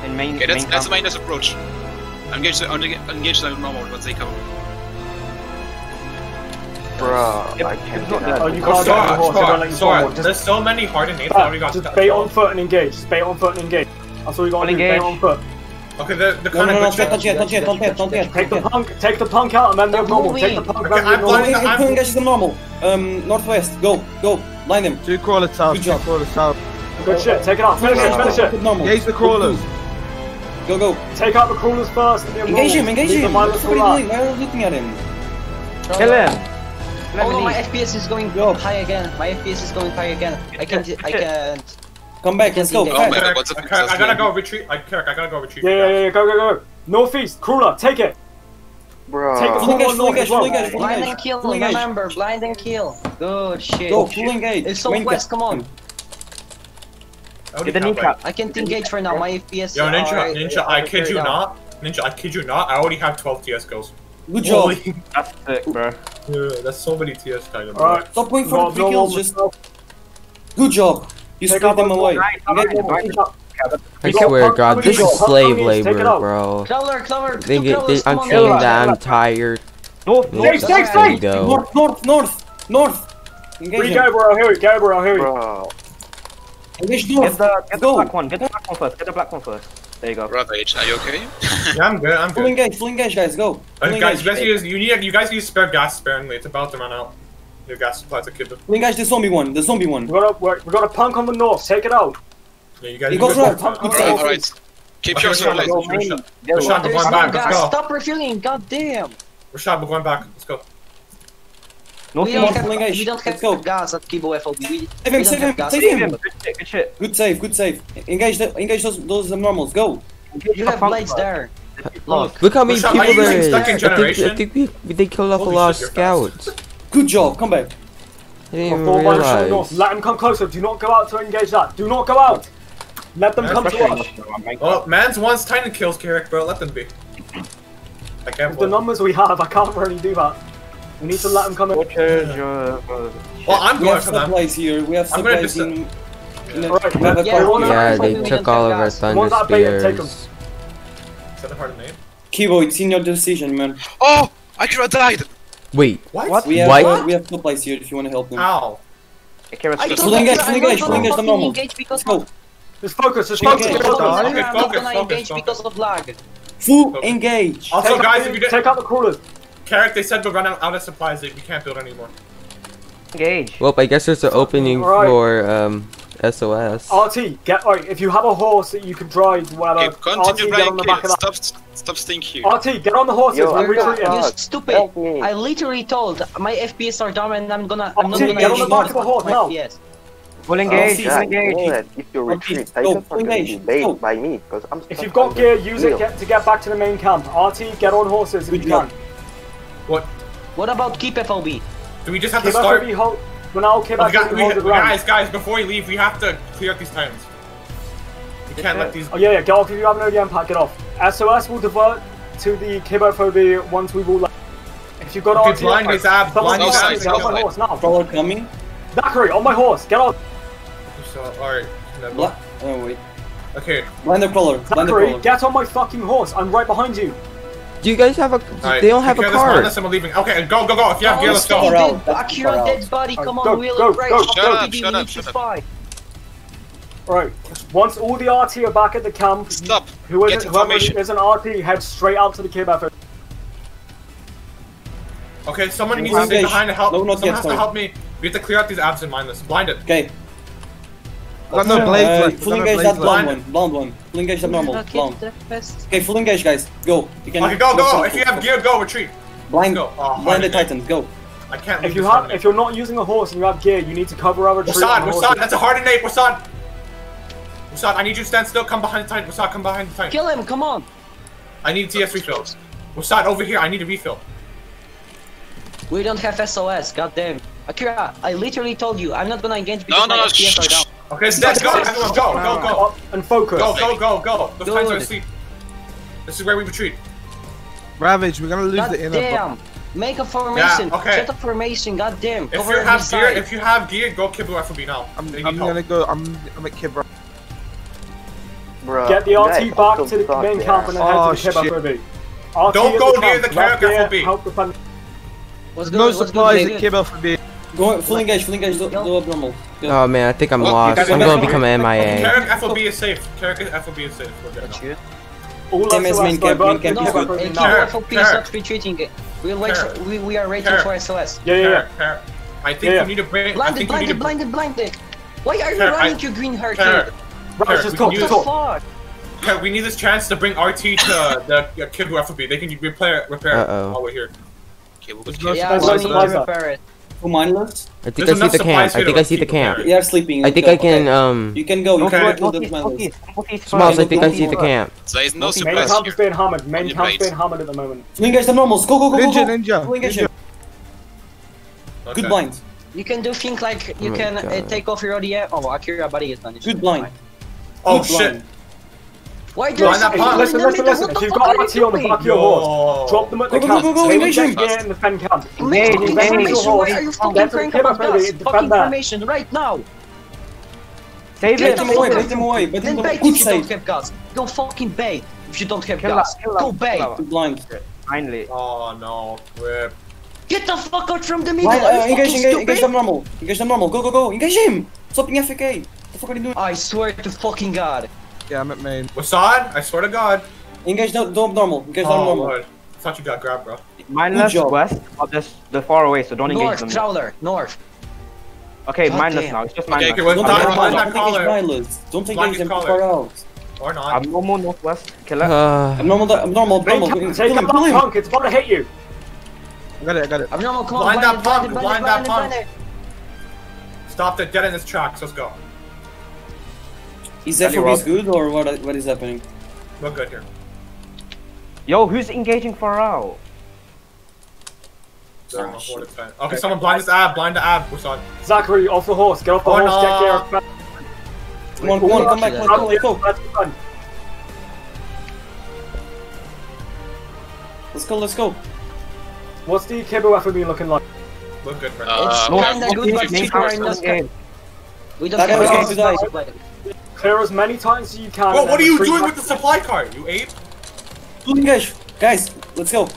In main, Okay, that's main that's the camp. minus approach. Engage the engage the normal once they come. Bruh, Yep, I can't get out. Oh, you can't get on sorry, horse. They don't let sorry, you sorry. forward. Just, There's so many hardened names. I already got just cut bait on foot and engage. Just bait on foot and engage. That's all you gotta do. Bait on foot. Okay, the, the No, kind no, of no, good don't touch yet, don't yet, don't yet, don't yet. Take the punk. Take the punk out and then the They're abnormal. Take the punk Okay, and then I'm the blinding abnormal. the- Full the normal. Um, northwest. Go, go. Line them. two crawlers south. Good Two job. crawlers south. Good shit. Take it out. Finish it. Finish it. Good normal. Engage the crawlers. Go, go. Take out the crawlers first and the. Engage him, engage him. mindless What's for what are you doing? Why are you looking at him? Kill him. Oh my FPS is going Yo. high again. My FPS is going high again. I can't. I can't. Come back, let's go. Fast. my god, Kirk, what's up? I, I gotta go retreat. I, Kirk, I gotta go retreat. Yeah, yeah, yeah, yeah. Go, go, go. Northeast. Crawler. Take it. Take the Bruh. Full engage, crawler full north engage, full engage, Blind and kill. Full engage. Remember, blind and kill. Good shit. Go, full engage. It's Main southwest. cap. Come on. Get the have, kneecap. I can't engage for now. My FPS. Yo, Ninja, are- Ninja, are I kid you down. not. Ninja, I kid you not. I already have 12 TS kills. Good job. Holy- That's *laughs* sick, bro. Yeah, that's so many TS kind of. Alright. Stop going for No, the no kills, just... Good job. You take screwed them away. I swear, God, this is slave labor, bro. I'm feeling that I'm tired. North, north, safe, safe, north, north, north, north. Engage we go, bro. Here north. Get the, get the black one. Get the black one first. Get the black one first. There you go. Brother H, are you okay? yeah, I'm good. I'm good. Full engage, full engage, guys. Go. Uh, full guys, you you need, you guys use spare gas sparingly. It's about to run out. New gas supply to Kibba. I think the zombie one. The zombie one. We got a we're, we got punk on the north. Take it out. Yeah, you guys. He goes right. Punk all right, all right. Keep your shot. Rashad, we're going back. Let's go. Stop refueling. God damn. Rashad, we're going back. Let's go. No, we, don't have, we don't have Let's go. gas at Kibo FOB. We, save him, save him, save him! Good good save, good save. Engage, the, engage those, those normals, go! You have blades there. Look. Look how many Rashad, people there is. I think, I think we, they killed off a lot of scouts. *laughs* Good job. Come back. Let them come closer. Do not go out to engage that. Do not go out. Let them come to us. Oh, man's once tiny kills, Kirek, bro. Let them be. I can't. With the numbers we have, I can't really do that. We need to let them come in. Uh, well, I'm we going for them. Here. We have supplies in... in right. yeah, yeah they took all of our thunder spears. Is that a hard name? Kibo, it's in your decision, man. Oh! I could have died! Wait, what? We have, Why? Uh, we have footlights here if you want to help them. Ow. Okay, let's engage, fully engage, fully engage, the normal. Let's go. Just focus, just focus. Engage because of lag. Full engage. Also, take guys, if you get... Take out the coolers. Carrick, they said we're running out of supplies, we can't build anymore. Engage. Well, I guess there's an opening right. for, um... SOS. RT, get right. If you have a horse that you can drive, whatever. Okay, uh, continue RT, get on the back of that. Stop, stop stinking here. RT, get on the horses. Yo, I'm retreating. You stupid! I literally told my FPS are dumb and I'm gonna. I'm RT, not gonna get on the back of the horse now. Yes. Full engage, full engage. If you retreat, Titans are going to be baited by me because I'm. If you've got gear, use it get, to get back to the main camp. RT, get on horses if you can. What? What about Kibo FOB? Do we just have keep to start? FOB, we're okay about got, we, Guys, guys, before we leave, we have to clear up these titans. We can't yeah. let these... Oh, yeah, yeah, get off. If you haven't already unpacked, get off. SOS will divert to the Kibo FOB once we will... Like, if you've got off... blind his abs, blind his abs. Get off my horse, now. Follow coming. Zachary, on my horse, get off. So, alright. Oh, wait. Okay. Blind the crawler. Zachary, get on my fucking horse. I'm right behind you. Do you guys have a? Right. They don't have a car. Unless I'm leaving. Okay, go, go, go. If you have gear, let's go. Dead, dead body. Come on, wheel it right. Shut up, shut up, shut up. Right. Once all the RT are back at the camp, stop. Who isn't, whoever isn't RT, head straight out to the cave effort. Okay, someone needs to stay behind to help. Someone has to help me. We have to clear out these absent mindless. Blinded. Okay. Got no blades uh. Full engage that blonde one. Blonde one. Full engage that normal. Blonde. Okay, full engage, guys. Go. You can okay, go, go. If you have gear, go. Retreat. Blind. Go. Oh, blind the titans. Go. I can't. If you have, if you're not using a horse and you have gear, you need to cover our retreat. Wasan, Wasan, that's a hard innate. Wasan. Wasan, I need you to stand still. Come behind the titan. Wasan, come behind the titan. Kill him. Come on. I need TS refills. Wasan, over here. I need a refill. We don't have SOS. God damn. Akira, I literally told you, I'm not gonna engage because no, no, my no, FPS are down. Okay, so let's go, everyone, go, go, go. Up and focus. Go, go, go, go. The fans are asleep. This is where we retreat. Ravage, we're gonna lose God the inner. Damn. Make a formation. Yeah, okay. Set a formation. God damn. If Cover you have gear, side. if you have gear, go Kibra FB now. I'm, I'm gonna go. I'm, I'm at Kibra. Get the RT back, back to the main camp and then oh, head to the Kibra FB. Don't go near the Kibra right Help the plan. What's good, no supplies good, at Kibra FB. Go, full engage, full engage, low abnormal. Oh man, I think I'm well, lost. I'm gonna become an MIA. Carrick FOB is safe. Carrick FOB is safe. Okay. Same main camp, main camp. No, main is not retreating. We, wait, we, we are waiting for SLS. Yeah, yeah, yeah. I think yeah. you need to bring. Blinded, blinded, blinded, blinded. Why are you running to green heart? Right, just go, just go. We need this chance to bring RT to the Kibo FOB. They can repair, repair uh -oh. while we're here. Okay, we'll yeah, we to repair command list? I think There's I see the camp. I think I see the camp. There. They are sleeping. I think I can, okay. um... You can go. You okay. can Okay. Okay. Okay. command list. Smiles, I think I see the camp. There is no suppressor. Main camp's being hammered. Main camp's being hammered at the moment. You engage the normals. Go, go, go, go, go. Ninja, ninja. Okay. Good blind. You can do things like you oh can uh, take off your ODA. Oh, Akira buddy is done. Good blind. Oh, Good shit. Blind. Why do you Listen, listen, listen, listen. If you've got RT on the back of your horse, drop them at the camp. Go, go, go, formation! Get in the fen camp. Get in the horse. Why are you fucking crying about us? Fucking formation right now! Save them away, bait them away. Then bait if you don't have guts. Go fucking bait if you don't have guts. Go bait! Blind. Finally. Oh no, rip. Get the fuck out from the middle! Why, uh, engage, engage, engage them normal. Engage them normal. Go, go, go. Engage him! Stop being FK. What the fuck are you doing? I swear to fucking god. Yeah, I'm at main. Wasad, I swear to God. Engage don't, don't normal. Engage don't Oh, normal. Lord. I thought you got grabbed, bro. Mindless job. west, but they're, they're far away, so don't engage North, them. Prowler, north. Okay, God mindless damn. now. It's just Okay, mindless. okay, well, Don't Blind- engage, blind don't that engage caller. mindless. Don't Blind engage that them far out. Or not. Abnormal northwest. Kill it. Uh, I'm normal, I'm normal, Main normal. take him, that punk. It's about to hit you. I got it, I got it. Abnormal, come on, Blind blind that punk, blind blind that punk. it. Stop it. Get in his tracks. Let's go. Is Daddy FOB's Rob. good or what? What is happening? We're good here. Yo, who's engaging far out? Sorry, shit. board. Okay, someone blind his ab. Blind the ab. Wasad. Zachary, off the horse. Get off the Oh, horse. no. Get gear. Come on, come on, come back, let's go, let's go. Let's go. Let's go. What's the Kibble FOB looking like? We're good, man. Uh, It's okay. kinda good, but Main cheaper house, in don't the sky. engage. We don't That have guy was guns going to to play. Clear as many times as you can. Bro, and what are you doing with the supply cart? You ape? Full engage. Guys, let's go. Uh,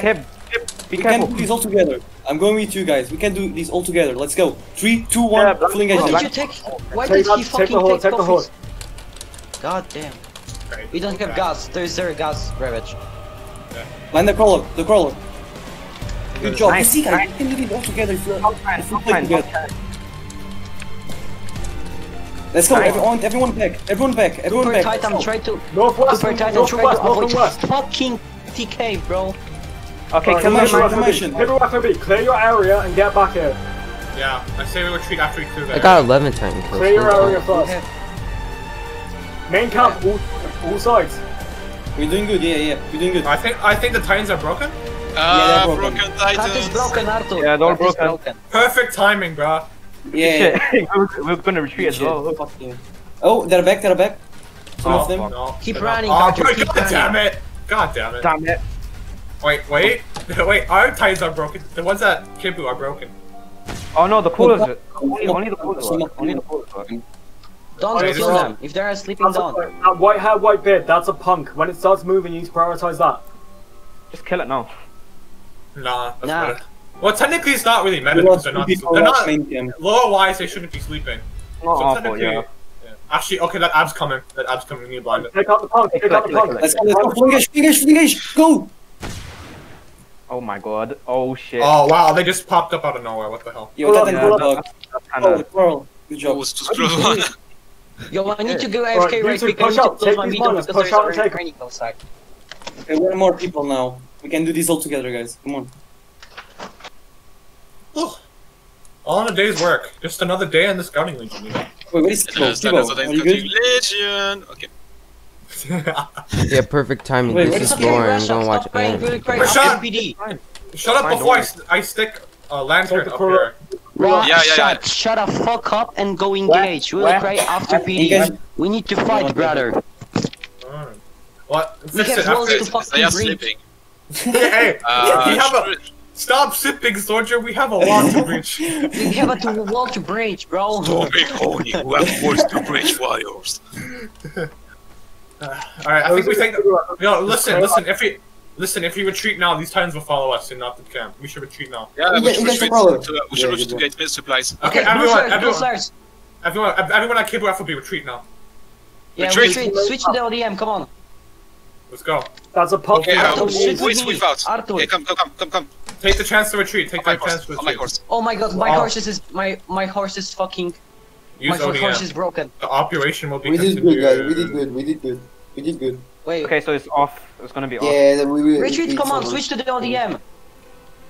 Kib, Kib, be we careful. can do these all together. I'm going with you guys. We can do these all together. Let's go. Three, two, one. Yeah, full engage. Why did you take? Why Take did that- he take fucking the horse, take take the horse. God damn. Okay. We don't have gas. There's zero gas, Ravage. Line the crawler, the crawler. Good job. You see, guys, nice. we can do these all together if we Fine, if we play fine, together. Fine. Let's go. Everyone, everyone back. Everyone back. Everyone Super back. Titan, Let's go. try to. Northwest, Super Titan, north try to avoid and west. fucking TK, bro. Okay, Alright, kill Kibble them. Information, FOB, information. Clear your area and get back here. Yeah, I say we retreat after we clear I got 11 Titan kills. Clear your area Hold on. first. Main camp, all, all sides. We're doing good. Yeah, yeah. We're doing good. I think I think the Titans are broken. Uh, they're broken, broken. That is Titans. broken, Arthur. Yeah, they're all That is broken. Perfect timing, bro. Yeah. *laughs* Shit, we're, we're gonna retreat as well. Fuck yeah. Oh, they're back. They're back. Some oh, of them. No. Keep running, Oh, Arthur, bro, keep God running. damn it! God damn it! Damn it. Wait, wait, *laughs* wait. Our Titans are broken. The ones that Kibu are broken. Oh no, the coolers. are- Only, only the coolers. Some work, of Only the them. coolers. work. Oh, Don't Okay, kill this is- them. If they are sleeping That's a, down. that white hair, white beard, that's a punk. When it starts moving, you need to prioritize that. Just kill it now. Nah, that's Nah. better. Well, technically, it's not really meta because they're not. They're not lower wise. They shouldn't be sleeping. Not So awful, yeah. yeah. Actually, okay, that ab's coming. That ab's coming. We need to blind it. Take out the punk, take out the Kill it, punk. kill it, Let's go. Let's go. Full engage. Full engage. Full engage. Go. Oh my god. Oh shit. Oh wow, they just popped up out of nowhere. What the hell? Yo, that up, and pull oh, good up. dog. That's Oh, kinda. the Coral. Good Oh, job. it's just plus. Yo, I need to go Alright, AFK you right two quick. Push need out, take my these window push there's out and already take 'em. outside. Okay, one more people now. We can do this all together, guys. Come on. All in a day's work. Just another day in the scouting legion. You know? Wait, where is Tibo? Yes, that Tibo, is the are you good? Legion. Okay. *laughs* Yeah, perfect timing. Wait, this what is is Okay, boring. I'm gonna watch it. really pray shut- after PD. Shut up Fine, before I, st- I stick a lantern up here. Right, Yeah, yeah, shut, shut the fuck up and go engage. Really Where? cry after PD. Engage. We need to fight, brother. What? We Fix have after. to fucking They are sleeping. *laughs* hey, Uh, *laughs* we have a. should- Stop sipping, soldier. We have a lot to reach. *laughs* We have a to wall to breach, bro. Don't be horny. Who have forced to breach warriors. Uh, Alright, I think we think. No, listen, listen. If we listen, if we retreat now, these titans will follow us and not the camp. We should retreat now. Yeah, we Engage- should retreat prowler. to, uh, we should Yeah, retreat to get mid supplies. Okay, blue everyone, flares, blue everyone, flares. everyone, everyone at Kibu FOB, retreat now. Yeah, Retreat. retreat. Switch to the LDM, come on. Let's go. That's a punk. Okay, Arthur, uh, shit who is with me. without? Arthur. Okay, come, come, come, come, come. Take the chance to retreat. Take On my that chance horse. to On my retreat. horse. Oh my god, my Wow. horse is my my horse is fucking Use my horse is broken. The operation will be We did good, guys. We did good. We did good. We did good. Wait, Okay, so it's off. It's gonna be off. Yeah, then we will. retreat, come on, switch to the LDM.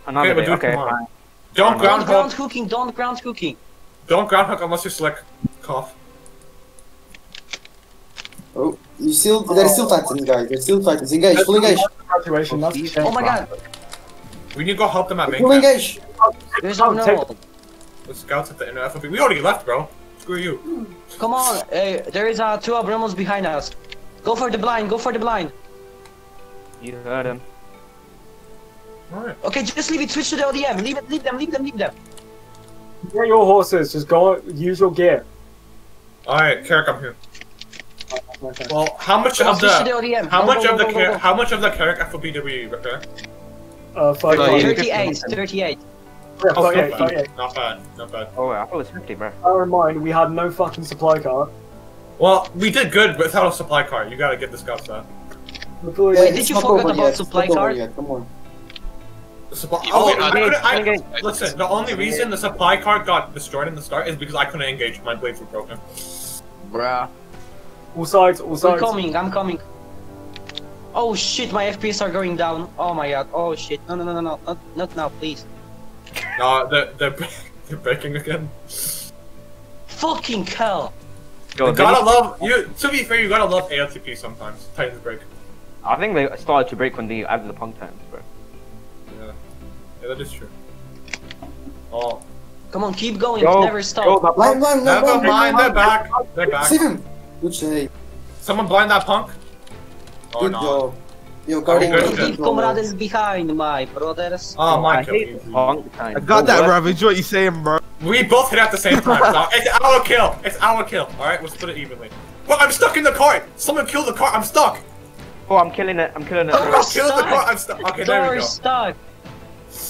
Another Okay, we'll day. do Okay, fine. Don't Don't ground ground hooking, don't ground hooking. Don't ground hook unless you're slick. Cough. Oh, you still. There's still titans, guys. There's still titans. Engage. Full engage. Graduation, that's a shame. Oh my god, We need to go help them out. main Full camp. engage. there's no Take- no. The scouts at the inner FOB. We already left, bro. Screw you. Come on, uh, there is uh, two abnormals behind us. Go for the blind, go for the blind. You heard him. Alright. Okay, just leave it, switch to the LDM. Leave it, leave them, leave them, leave them. Get your horses, just go, use your gear. Alright, Carrick, I'm here. Well, how much of the the how much of the go, go, Car- how much of the Carrick FOB did we repair? Uh, five Oh, five. yeah. 38, 38. Yeah, Oh, 38, not bad. 38. Not bad. Not bad. Oh, I thought it was 50, bro. Bear in mind, we had no fucking supply card. Well, we did good without a supply cart. You gotta get this guy that. Wait, It's did you forget about yet, supply it's not over card? yet, Come on. The supply. You Oh, I couldn't, I, listen. The only reason the supply cart got destroyed in the start is because I couldn't engage. My blades were broken. Bruh. All sides, all I'm coming, I'm coming. Oh shit, my FPS are going down. Oh my god. Oh shit. No, no, no, no, no. Not, not now, please. No, they're they're, *laughs* they're breaking again. Fucking hell. Yo, You gotta need- love you. To be fair, you gotta love ALTP sometimes. Titans break. I think they started to break when they added the punk times, bro. Yeah, yeah, that is true. Oh, Come on, keep going. Yo, Never yo, stop. that Blind, blind, blind, never blind, mind. blind, They're blind. back. They're back. Save him! Good save. Someone blind that punk. Oh Good no. job. Yo, guarding good, the good. Keep comrades behind, my brothers. Ah, oh my I god. punk. I got that, What? Ravage. What you saying, bro? We both hit at the same time. so *laughs* it's our kill. It's our kill. All right, we'll split it evenly. Well, I'm stuck in the cart. Someone killed the cart. I'm stuck. Oh, I'm killing it. I'm killing it. Door I killed the cart. I'm stuck. Okay, there we Door go. stuck.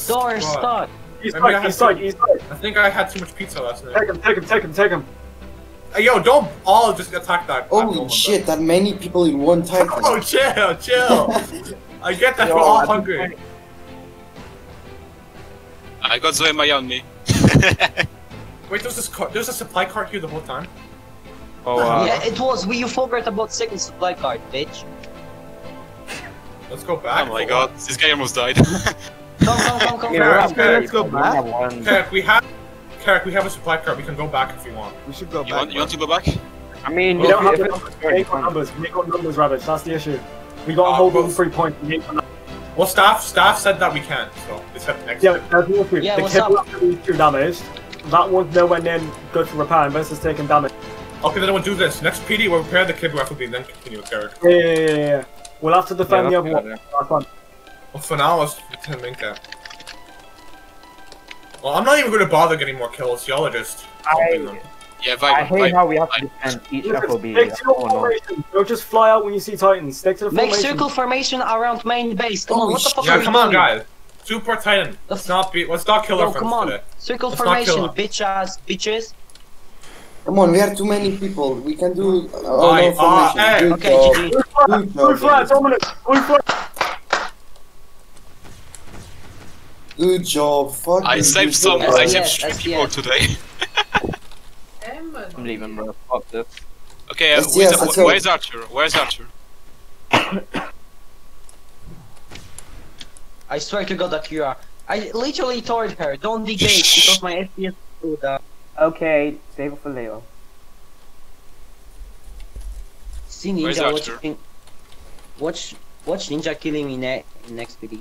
Door stuck. He's Maybe I side, have he's side, to- he's side. I think I had too much pizza last night. Take him, take him, take him, take him. Hey, yo, don't all just attack that. that Holy woman, shit, that many people in one time. *laughs* Oh, chill, chill. *laughs* I get that Yo, we're all I think- hungry. I got Zoe Maya on me. Wait, there's this cart. There's a supply cart here the whole time. Oh, uh, *laughs* yeah, it was. We you forgot about second supply card, bitch. Let's go back. Oh my for god, this guy almost died. Come, come, come, come. yeah, come. okay, let's go we back. have one. Carrick, we have. Carrick, we have a supply cart. We can go back if you want. We should go you back. want you want to go back? I mean, We if, don't have if the it's numbers. We ain't got numbers. We ain't got numbers, Rabbit. That's the issue. We got to Uh, hold well- on three points. We ain't got numbers. Well, staff staff said that we can't, so it's up next. Yeah, there's no proof. Yeah, the what's kid up? was actually too damaged. That one's nowhere near good for repair, and this is taking damage. Okay, then we'll do this. Next PD, we'll repair the Kibo FOB, then continue with Carrick. Yeah, yeah, yeah, yeah, yeah. We'll have to defend Yeah, the other one. That's fine. Well, for now, let's pretend main cap. Well, I'm not even going to bother getting more kills. Y'all are just. pumping them. Yeah, I Vibe. hate Vibe. how we have to defend each Lucas, FOB. stick to your Oh no. formation. Don't just fly out when you see Titans. Stick to the Make formation. circle formation around main base. Come on, what the fuck Yeah, are you come on, doing? guys. Super Titan. Let's not be. Let's not kill Yo, our friends come on. today. Circle Let's not formation, him. bitch ass bitches. Come on, we are too many people. We can do uh, all Aye, our ah, formation. hey. Good Okay, job. GG. Blue flag, Good blue job, flag, dominant. Blue flag. Good job. Fucking I saved some. job. I saved yes, three people yes. today. *laughs* I'm leaving, bro. Fuck this. Okay, uh, where's, yes, let's where's Archer? Where's Archer? *coughs* I swear to God, Akira. I literally told her, don't engage *laughs* because my FPS is so down. Okay, save it for Leo. See Where's Ninja Archer? watching. Watch, watch Ninja killing me ne in next video.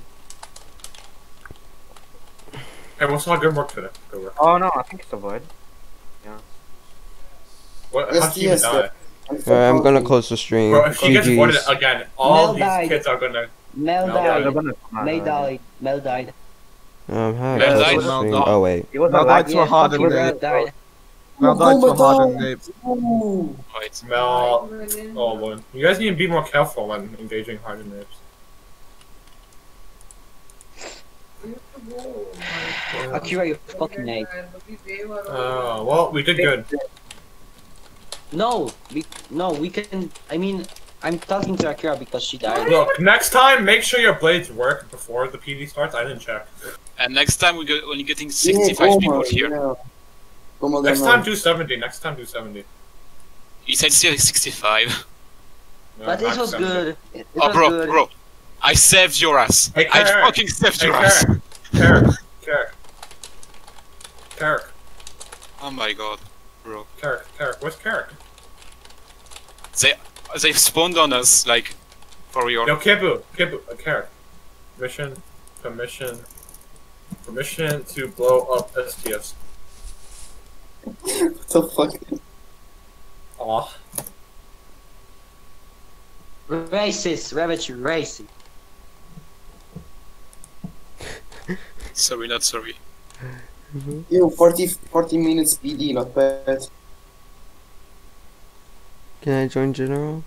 Hey, we saw good work today. Good work. Oh no, I think it's a void. Yeah. What, Yes, how'd you even yes, die? Alright, I'm gonna close the stream. Bro, if she gets voided again, all Mel these died. kids are gonna. Mel No, Yeah, died. they're gonna come out May already. died. Mel died. Um, how Mel died. the stream? Mel Oh wait. It was Mel died to a hard fucking Mel died. Mel died to a hard Oh and nape. Ooh. Wait. Mel. Oh, Lord. You guys need to be more careful when engaging hard and Akira, you fucking name. Uh, well, we did good. No, we no, we can. I mean, I'm talking to Akira because she died. Look, next time, make sure your blades work before the PD starts. I didn't check. And next time we go when you're getting Yeah, 65 Goma, people here. yeah. Goma Next time, out. do 70. Next time, do 70. You said still 65. Yeah, But it was 70. good. It, it Oh, was bro, good. bro. I saved your ass. Hey, I fucking saved Hey, your ass. Carrick. Carrick. Carrick. Carrick. Oh my god, bro. Carrick. Carrick. Where's Carrick? They they spawned on us like for real. No, Kibu. Kibu. Uh, Carrick. Permission. Permission. Permission to blow up STS. What the fuck? Aw. Racist, Ravage, racist. Sorry, not sorry. Yo, 40, 40 minutes PD, not bad. Can I join general?